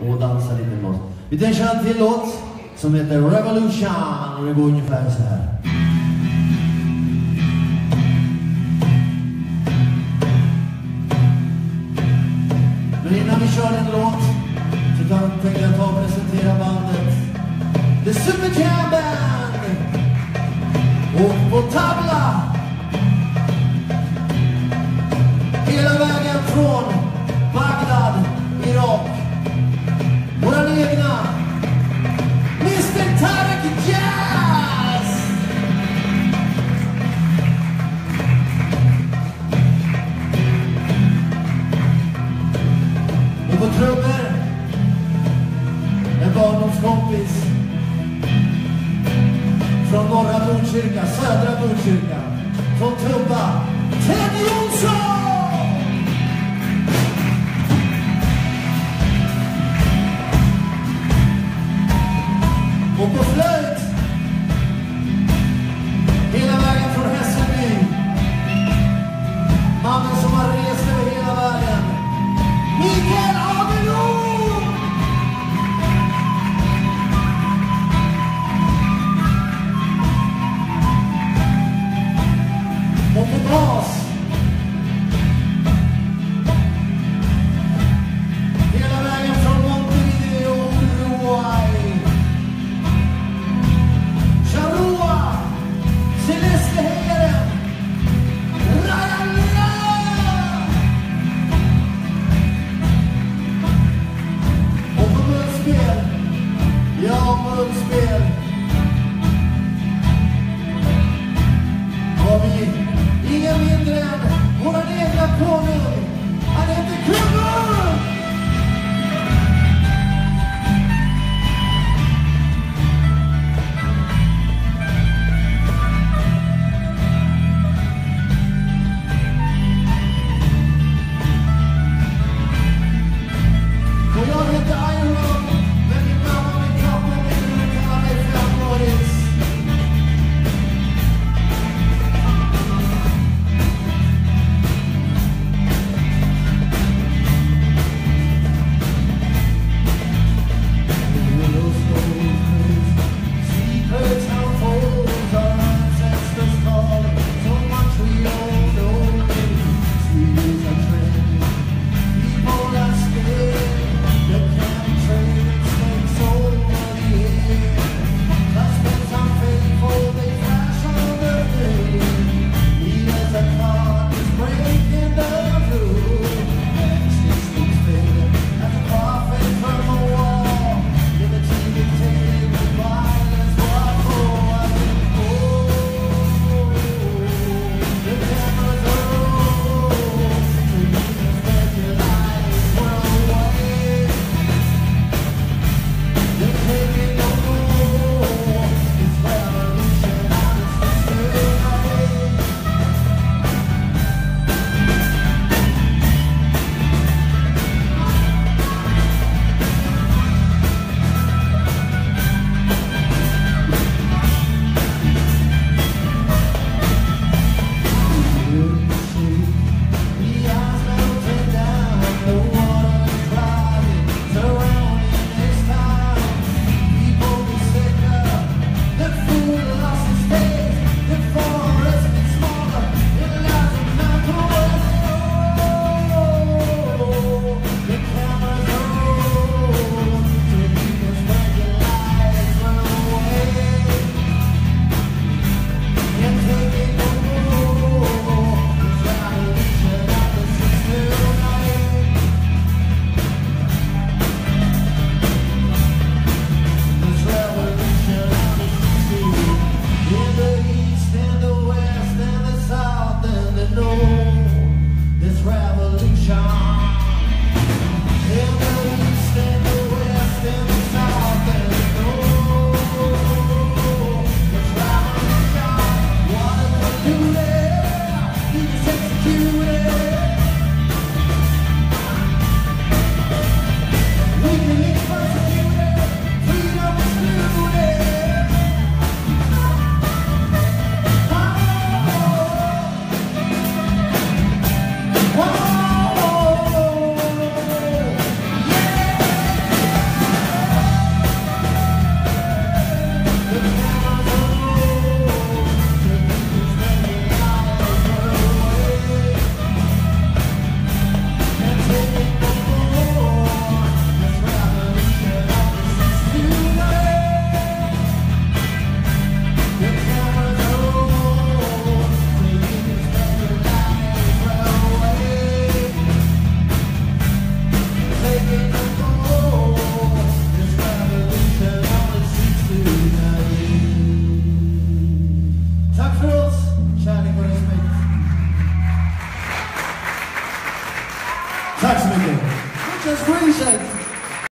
och dansa lite med oss. Vi tänker köra en till låt som heter Revolution och det går ungefär så här. Men innan vi kör en låt så tänkte tänker jag ta och presentera bandet The Superjam Band! Och på trummor en barndomskompis från norra Botkyrka, södra Botkyrka. Från Tumba. Ted Jonsson! todos pela